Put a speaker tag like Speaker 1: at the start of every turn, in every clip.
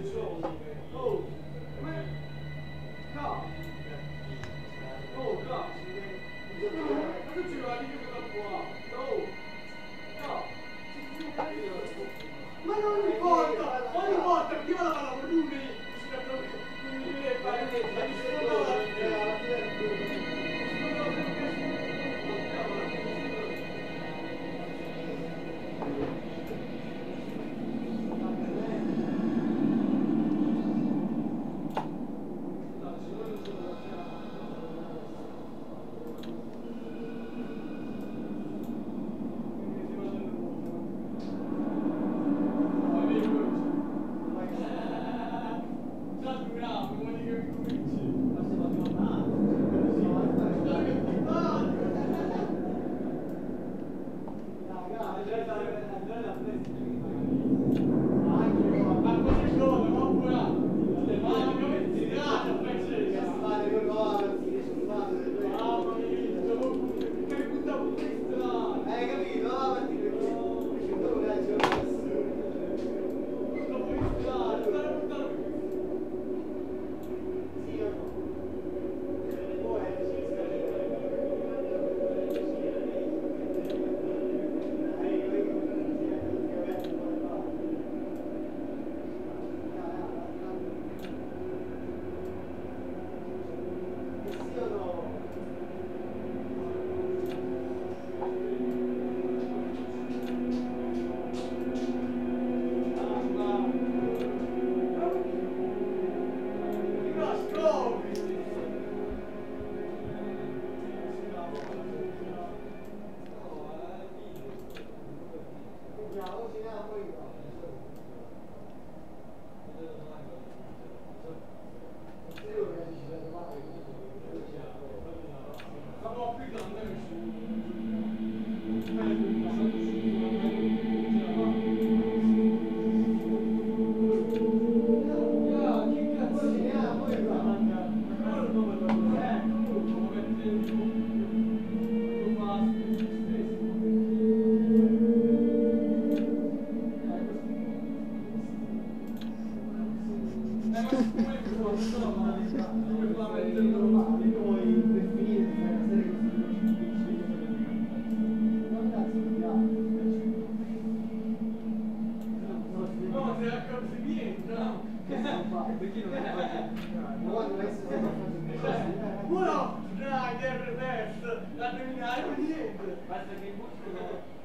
Speaker 1: Thank you. Uno, dai, del reverso, la terminale niente.
Speaker 2: Basta che il muscolo...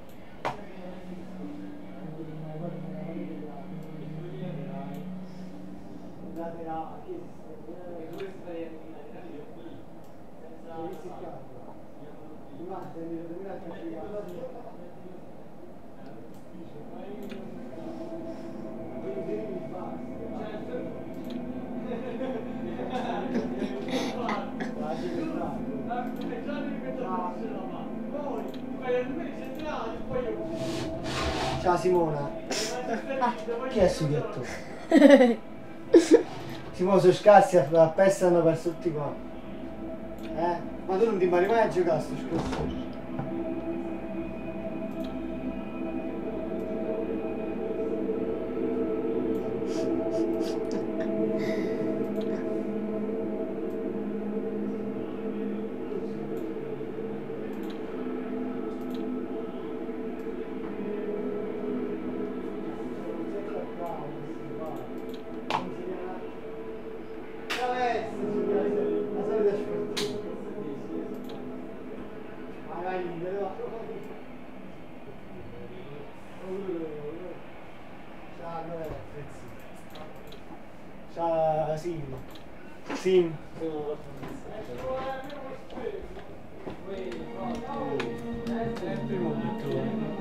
Speaker 3: Ciao Simona. Chi è sto ghetto? Simona sono scarsi, appestano per tutti qua. Eh? Ma tu non ti impari mai a giocare a sto scorso? a Sim. Sim. Sempre molto.